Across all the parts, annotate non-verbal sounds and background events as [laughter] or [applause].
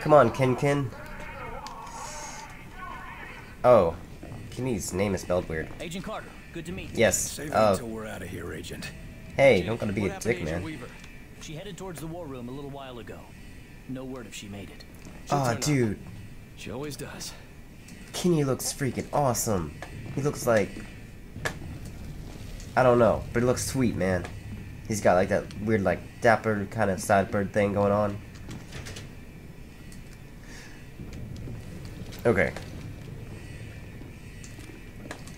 Come on, Kin Kin. Oh. Kenny's name is spelled weird. Agent Carter, good to meet you. Yes. Save Uh, until we're out of here, Agent. hey, don't gonna be a dick, Agent man. Weaver? She headed towards the war room a little while ago. No word if she made it. Aw, dude. She always does. Kenny looks freaking awesome. He looks like... I don't know, but he looks sweet, man. He's got like that weird, like, dapper kind of sidebird thing going on. Okay.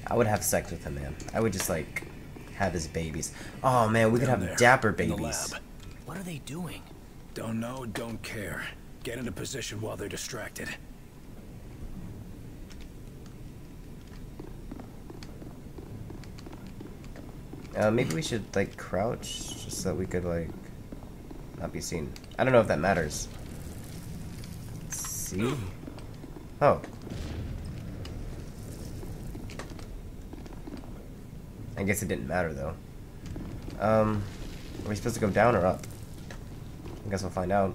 I would have sex with him, man. I would just, like, have his babies. Oh, man, we could have there, dapper in the babies. lab. What are they doing? Don't know, don't care. Get into position while they're distracted. Uh, maybe we should, like, crouch just so that we could, like, not be seen. I don't know if that matters. Let's see? Oh. I guess it didn't matter, though. Um, are we supposed to go down or up? I guess we'll find out.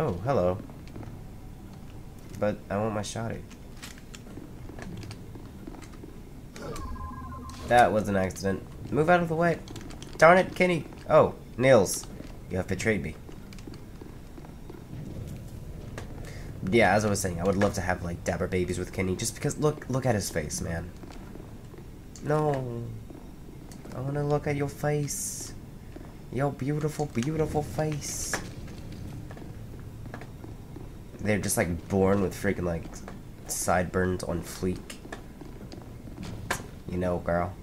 Oh, hello. But I want my shotty. That was an accident. Move out of the way. Darn it, Kenny. Oh, Nils. You have betrayed me. Yeah, as I was saying, I would love to have like dapper babies with Kenny just because look look at his face, man. No. I wanna look at your face. Your beautiful, beautiful face. They're just like born with freaking like sideburns on fleek. You know, girl.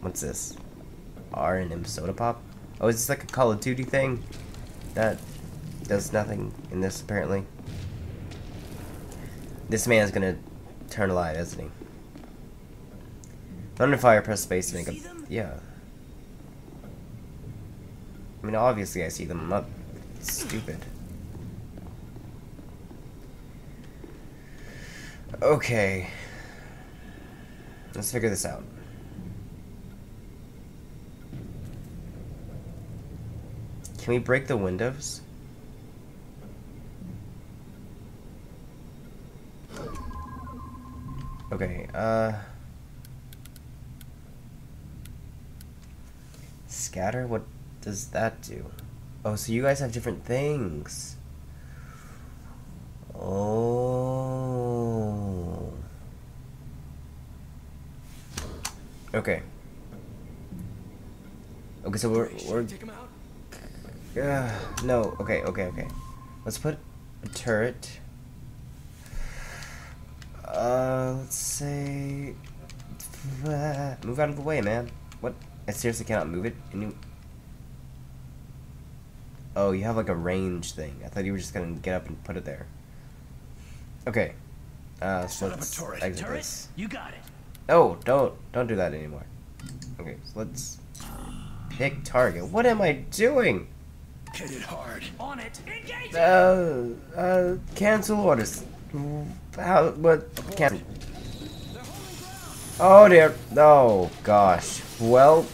What's this? R and M soda pop? Oh, is this like a Call of Duty thing? That does nothing in this apparently. This man's gonna turn alive, isn't he? Under fire, press space to make a yeah. I mean, obviously I see them. I'm not stupid. Okay. Let's figure this out. Can we break the windows? Okay, uh... Scatter? What does that do? Oh, so you guys have different things. Oh. Okay. Okay, so we're we're Take him out? uh, no. Okay, okay, okay. Let's put a turret. Uh, let's say move out of the way, man. What? I seriously cannot move it. Can you? Oh, you have like a range thing. I thought you were just gonna get up and put it there. Okay. Uh, so Set up a let's turret. exit Turret, this. you got it. Oh, don't don't do that anymore. Okay, so let's pick target. What am I doing? Hit it hard. On it. Engage. Uh, uh, cancel orders. How? What? Cancel. Oh dear. Oh gosh. Well.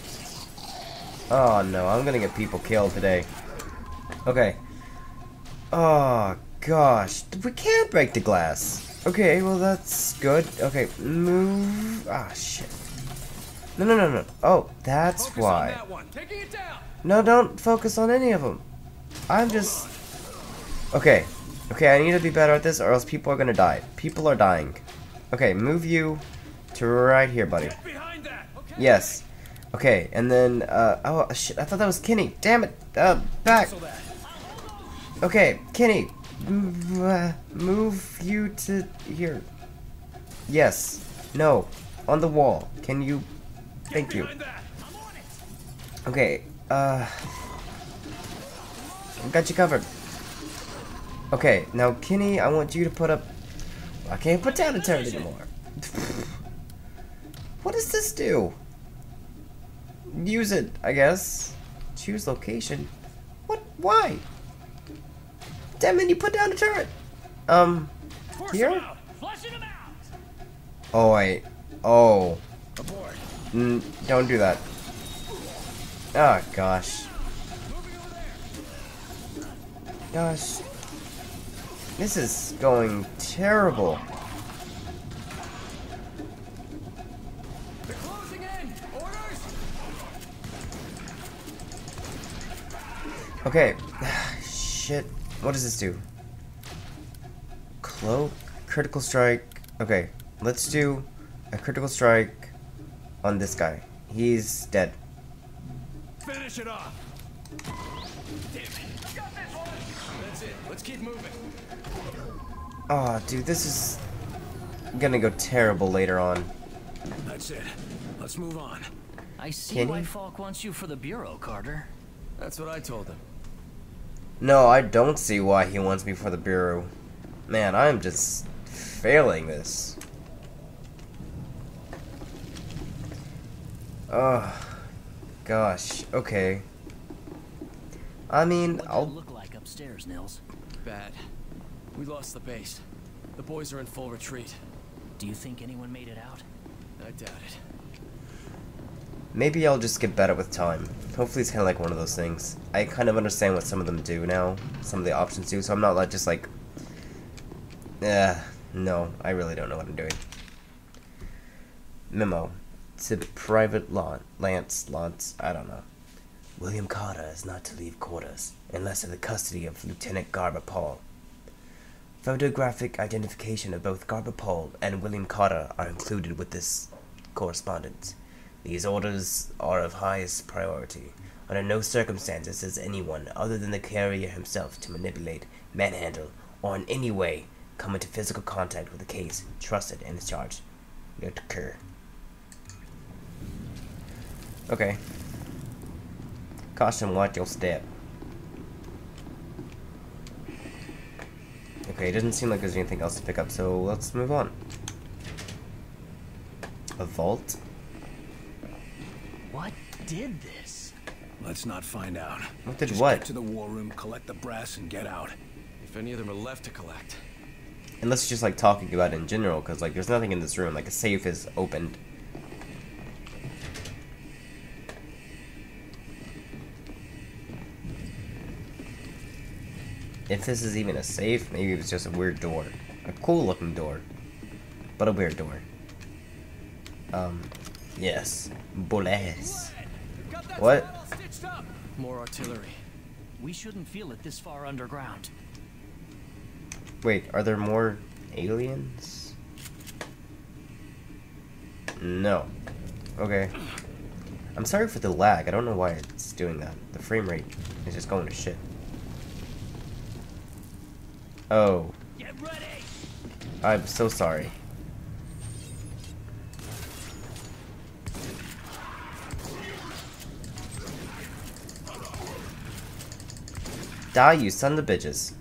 Oh no, I'm gonna get people killed today. Okay. Oh gosh, we can't break the glass. Okay, well that's good. Okay, move. Ah shit. No, no, no, no. Oh, that's why. one. It down. No, don't focus on any of them. I'm just. Okay. Okay, I need to be better at this or else people are gonna die. People are dying. Okay, move you to right here, buddy. Okay. Yes. Okay, and then, uh, oh, shit, I thought that was Kenny. Damn it. Uh, back. Okay, Kenny. Move, uh, move you to here. Yes. No. On the wall. Can you. Thank you. Okay, uh... I got you covered. Okay, now Kenny, I want you to put up... I can't put down a turret anymore. [laughs] what does this do? Use it, I guess. Choose location. What? Why? Damn it, you put down a turret. Um, Force Here? him out. Flushing him out. oh wait. Oh. Mm, don't do that. Oh gosh. Gosh. This is going terrible. Okay. [sighs] Shit. What does this do? Cloak? Critical strike. Okay. Let's do a critical strike on this guy. He's dead. Finish it off! Damn it. That's it. Let's keep moving. Oh, dude, this is gonna go terrible later on. That's it. Let's move on. I see Can why you? Faulke wants you for the Bureau, Carter. That's what I told him. No, I don't see why he wants me for the Bureau. Man, I'm just failing this. Oh, gosh. Okay. I mean, What I'll look like upstairs, Nils? Bad. We lost the base. The boys are in full retreat. Do you think anyone made it out? I doubt it. Maybe I'll just get better with time. Hopefully it's kind of like one of those things. I kind of understand what some of them do now. Some of the options do, so I'm not like just like... Yeah, no, I really don't know what I'm doing. Memo. To Private Lan- Lance, Lance, I don't know. William Carter is not to leave quarters unless in the custody of Lieutenant Garber Paul. Photographic identification of both Garber Paul and William Carter are included with this correspondence. These orders are of highest priority. Under no circumstances is anyone other than the carrier himself to manipulate, manhandle, or in any way come into physical contact with the case trusted in his charge. Note occur. Okay. Caution, watch your step. Okay, it doesn't seem like there's anything else to pick up, so let's move on. A vault? What did this? Let's not find out. What did Just what? Get to the war room, collect the brass, and get out. If any of them are left to collect. Unless just like talking about it in general, because like there's nothing in this room. Like a safe is opened. If this is even a safe, maybe it was just a weird door. A cool looking door. But a weird door. Um, yes. Bullets. What? More artillery. We shouldn't feel it this far underground. Wait, are there more aliens? No. Okay. I'm sorry for the lag. I don't know why it's doing that. The frame rate is just going to shit. Oh, Get ready! I'm so sorry. Die, you son of bitches.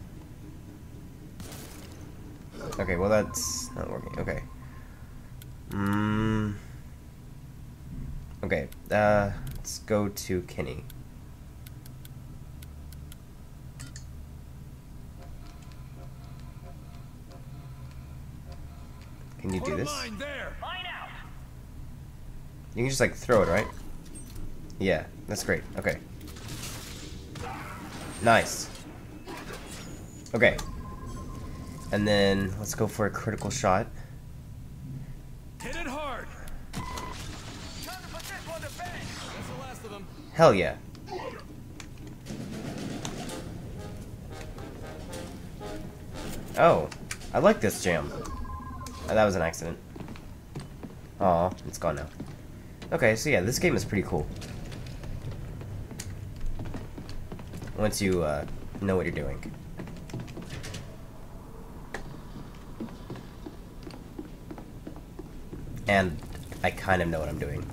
Okay, well that's not working. Okay. Mm. Okay, uh, let's go to Kenny. Can you do this? there. You can just like throw it, right? Yeah, that's great. Okay. Nice. Okay. And then let's go for a critical shot. Hit it hard. That's the last of them. Hell yeah. Oh, I like this jam. Oh, that was an accident. Aw, it's gone now. Okay, so yeah, this game is pretty cool. Once you uh, know what you're doing. And I kind of know what I'm doing.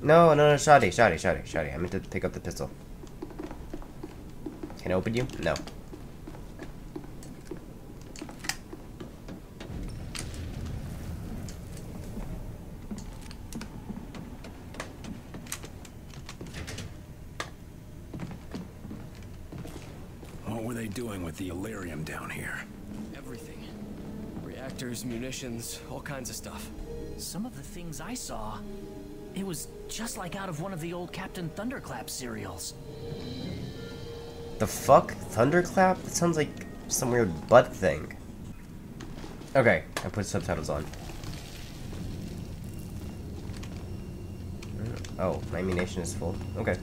No, no, no, shoddy, shoddy, shoddy, shoddy. I meant to pick up the pistol. Can I open you? No. What were they doing with the Elerium down here? Everything. Reactors, munitions, all kinds of stuff. Some of the things I saw, it was just like out of one of the old Captain Thunderclap serials. The fuck? Thunderclap? That sounds like some weird butt thing. Okay, I put subtitles on. Oh, my ammunition is full. Okay.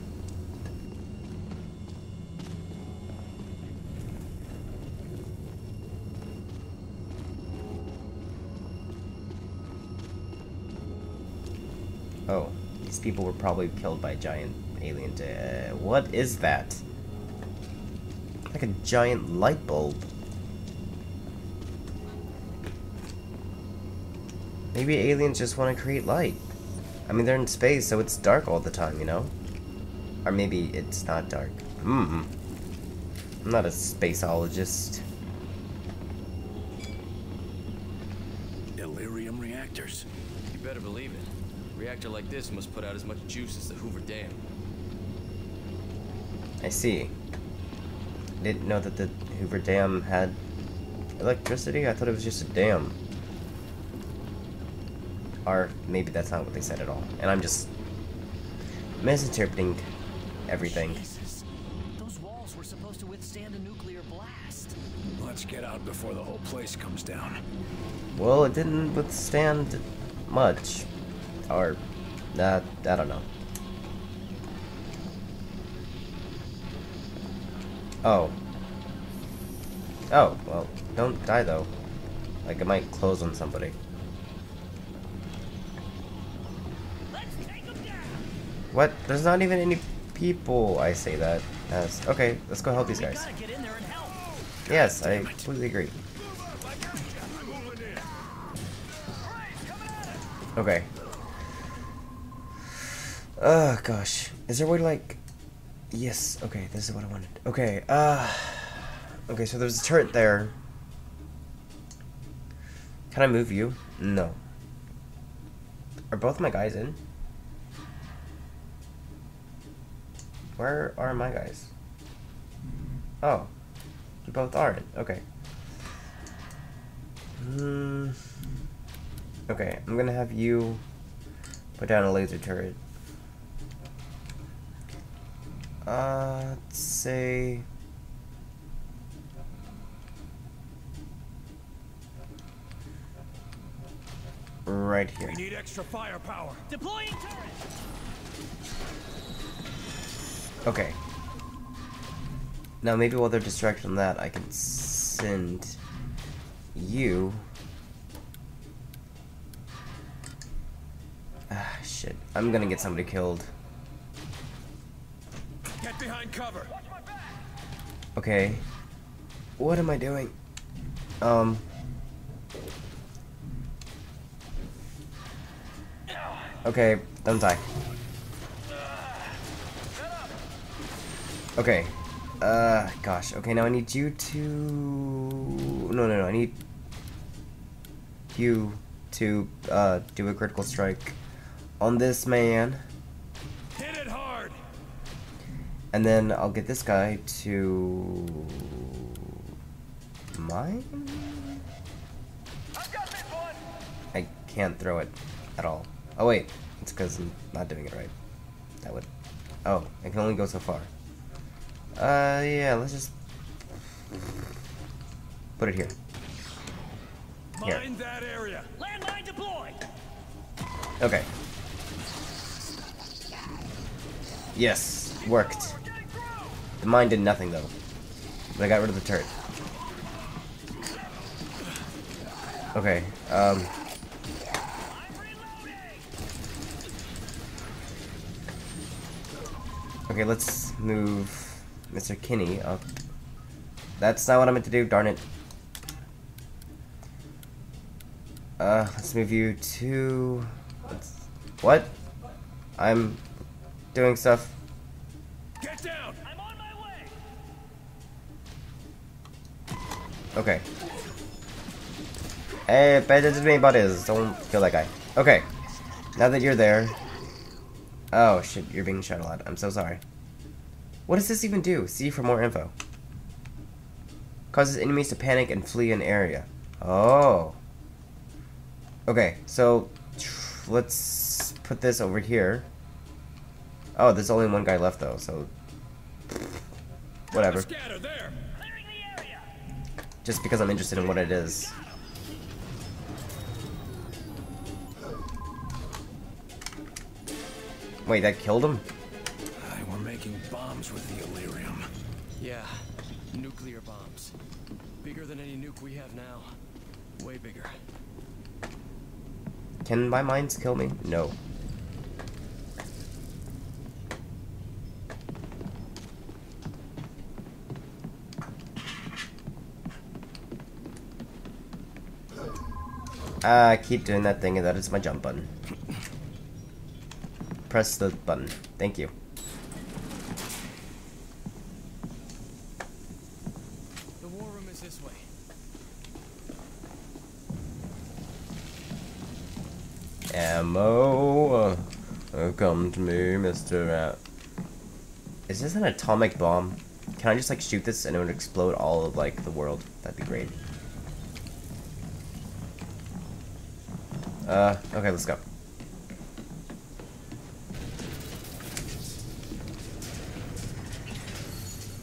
People were probably killed by giant alien. Uh, what is that? Like a giant light bulb. Maybe aliens just want to create light. I mean, they're in space, so it's dark all the time, you know? Or maybe it's not dark. Hmm. I'm not a spaceologist. Delirium reactors. You better believe it. A reactor like this must put out as much juice as the Hoover Dam. I see. Didn't know that the Hoover Dam had electricity. I thought it was just a dam. Or maybe that's not what they said at all. And I'm just misinterpreting everything. Jesus. Those walls were supposed to withstand a nuclear blast. Let's get out before the whole place comes down. Well, it didn't withstand much. Or, uh, I don't know. Oh. Oh, well, don't die though. Like, it might close on somebody. What? There's not even any people I say that as. Okay, let's go help these guys. gotta get in there and help. Yes, I completely agree. Okay. Oh gosh. Is there a way to like Yes, okay, this is what I wanted. Okay, uh Okay, so there's a turret there. Can I move you? No. Are both my guys in? Where are my guys? Oh. You both aren't. Okay. Hmm. Okay, I'm gonna have you put down a laser turret. Uh, let's say. Right here. We need extra firepower. Deploying turret. Okay. Now maybe while they're distracted from that, I can send you. Ah, shit. I'm gonna get somebody killed. Cover. Okay. What am I doing? Um. Okay, don't die. Okay. Uh, gosh. Okay, now I need you to... No, no, no. I need you to, uh, do a critical strike on this man. And then I'll get this guy to... Mine? I can't throw it at all. Oh wait, it's because I'm not doing it right. That would... Oh, I can only go so far. Uh, yeah, let's just... Put it here. Here. Mind that area. Landmine deployed. Okay. Yes, worked. The mine did nothing though. But I got rid of the turret. Okay, um... Okay, let's move Mr. Kinney up. That's not what I meant to do, darn it. Uh, let's move you to... Let's, what? I'm doing stuff. Get down. I'm on my way. Okay. Hey, to me, buddies. Don't kill that guy. Okay. Now that you're there... Oh, shit. You're being shot a lot. I'm so sorry. What does this even do? See for more info. Causes enemies to panic and flee an area. Oh. Okay, so... Let's put this over here. Oh, there's only one guy left, though, so... Whatever. Just because I'm interested in what it is. Wait, that killed him? Aye, we're making bombs with the Elerium. Yeah, nuclear bombs. Bigger than any nuke we have now. Way bigger. Can my mines kill me? No. Ah, keep doing that thing, and that is my jump button. Press the button. Thank you. The war room is this way. Ammo. Oh, come to me, Mr. Rat. Is this an atomic bomb? Can I just like shoot this and it would explode all of like the world? That'd be great. Uh, okay, let's go.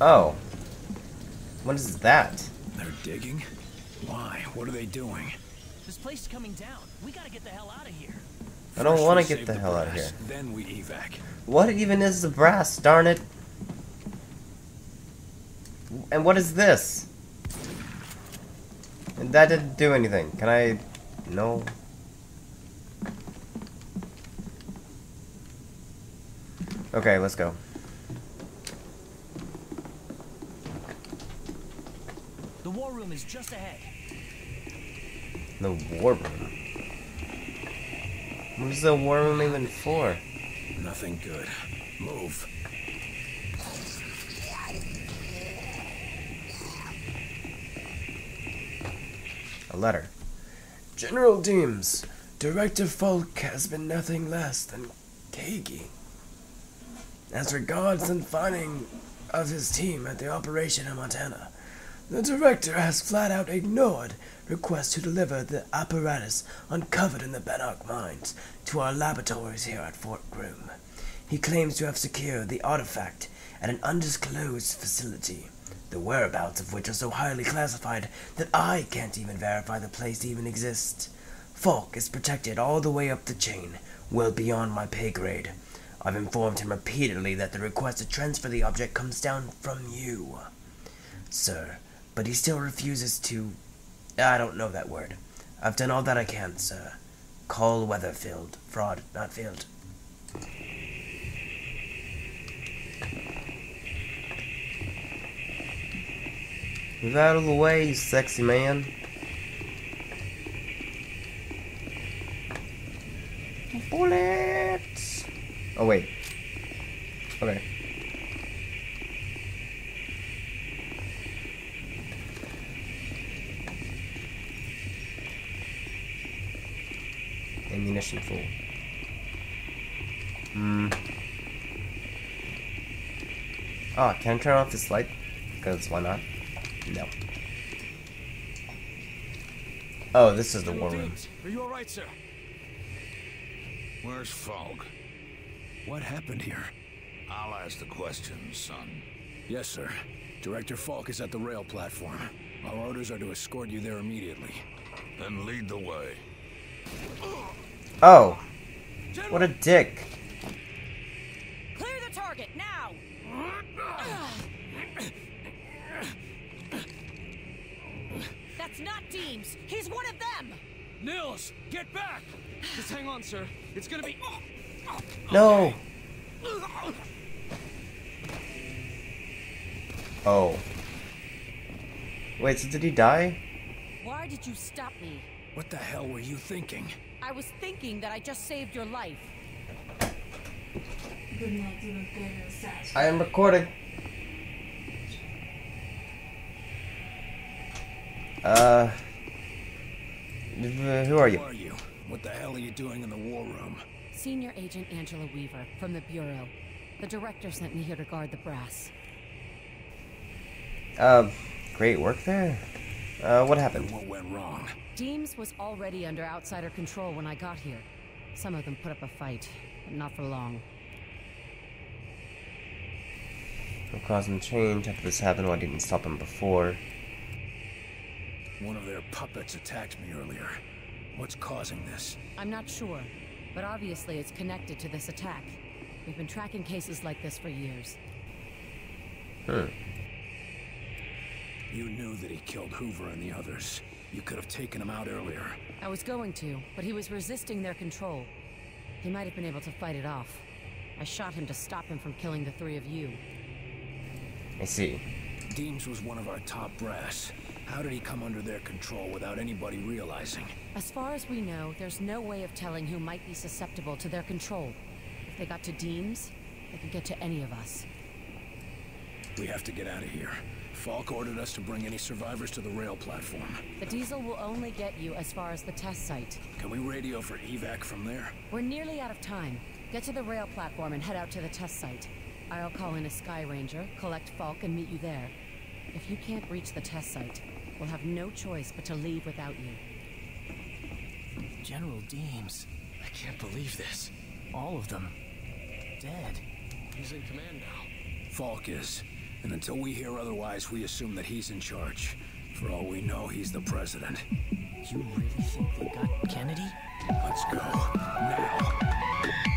Oh. What is that? They're digging? Why? What are they doing? This place is coming down. We gotta get the hell out of here. I don't want to get save the hell out of here. Then we evac. What even is the brass, darn it? And what is this? And that didn't do anything. Can I... No. Okay, let's go. The war room is just ahead. The war room. What is the war room even for? Nothing good. Move. A letter. General Deems, Director Faulke has been nothing less than cagey. As regards the finding of his team at the operation in Montana, the director has flat out ignored requests to deliver the apparatus uncovered in the Bannock mines to our laboratories here at Fort Groom. He claims to have secured the artifact at an undisclosed facility, the whereabouts of which are so highly classified that I can't even verify the place even exists. Faulke is protected all the way up the chain, well beyond my pay grade. I've informed him repeatedly that the request to transfer the object comes down from you, sir, but he still refuses to. I don't know that word. I've done all that I can, sir. Call Weatherfield. Fraud, not field. Move out of the way, you sexy man. Bullets! Oh, wait. Okay. Ammunition full. Hmm. Oh, can I turn off this light? Because why not? No. Oh, this is the war room. Are you alright, sir? Where's Faulke? What happened here? I'll ask the questions, son. Yes, sir. Director Faulke is at the rail platform. Our orders are to escort you there immediately. Then lead the way. Oh! What a dick. Clear the target now! That's not Deems. He's one of them. Nils, get back! Just hang on, sir. It's gonna be. No! Oh. Wait, so did he die? Why did you stop me? What the hell were you thinking? I was thinking that I just saved your life. Good night, little I am recording. Uh. Who are you? Who are you? What the hell are you doing in the war room? Senior Agent Angela Weaver from the Bureau. The director sent me here to guard the brass. Uh, great work there. Uh, what happened? What went wrong? Deems was already under outsider control when I got here. Some of them put up a fight, but not for long. What caused him change after this happened? Why didn't stop him before? One of their puppets attacked me earlier. What's causing this? I'm not sure, but obviously it's connected to this attack. We've been tracking cases like this for years. Hmm. You knew that he killed Hoover and the others. You could have taken him out earlier. I was going to, but he was resisting their control. He might have been able to fight it off. I shot him to stop him from killing the three of you. I see. Deems was one of our top brass. How did he come under their control without anybody realizing? As far as we know, there's no way of telling who might be susceptible to their control. If they got to Deems, they could get to any of us. We have to get out of here. Faulke ordered us to bring any survivors to the rail platform. The diesel will only get you as far as the test site. Can we radio for evac from there? We're nearly out of time. Get to the rail platform and head out to the test site. I'll call in a Sky Ranger, collect Faulke, and meet you there. If you can't reach the test site, we'll have no choice but to leave without you. General Deems. I can't believe this. All of them. Dead. He's in command now. Faulke is. And until we hear otherwise, we assume that he's in charge. For all we know, he's the president. You really think they got Kennedy? Let's go. Now.